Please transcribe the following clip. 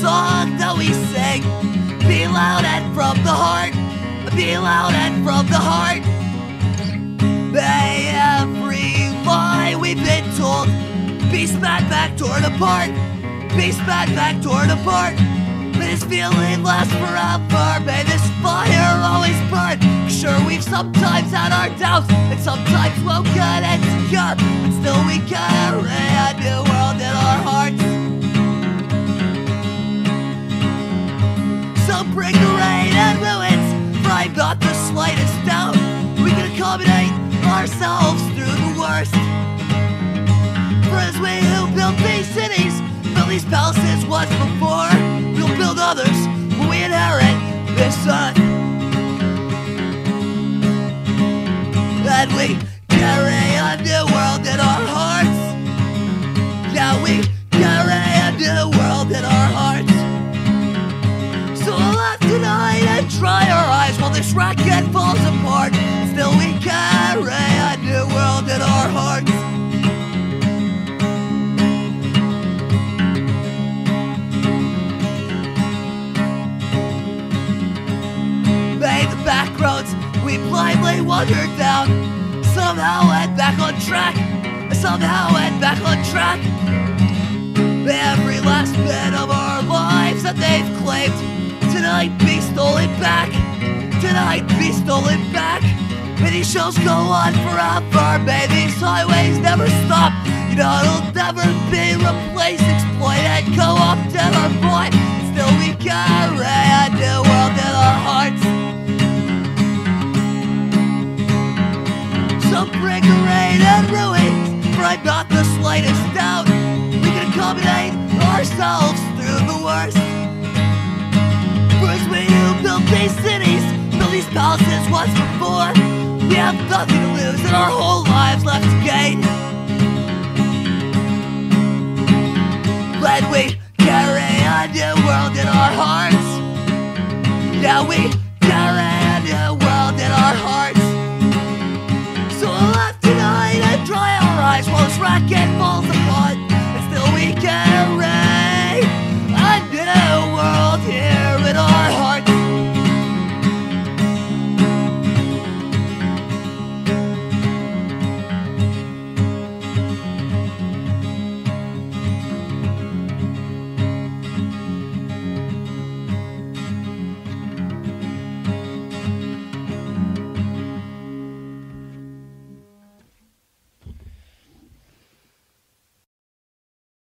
song that we sing. Be loud and from the heart. Be loud and from the heart. May every lie we've been told be spat back, torn apart. Be spat back, torn apart. May this feeling last forever. May this fire always burn. Sure, we've sometimes had our doubts, and sometimes woken it The rain and ruins, for I've not the slightest doubt we can accommodate ourselves through the worst. As we who built these cities, built these palaces once before, we'll build others when we inherit this earth. And we this racket falls apart. Still, we carry a new world in our hearts. May the back roads we blindly wandered down somehow end back on track. Somehow end back on track. Every last bit of our lives that they've claimed tonight be stolen back. Tonight be stolen back. May these shows go on forever. May these highways never stop. You know it'll never be replaced. Exploited, co-opted, or boy. Still we carry a new world in our hearts. So bring rain and ruin, for I'm not the slightest doubt. We can accommodate ourselves through the worst. these palaces once before. We have nothing to lose and our whole lives left to gain. Let we carry a new world in our hearts. Now we carry a new world in our hearts. So we'll laugh tonight and dry our eyes while this racket falls apart.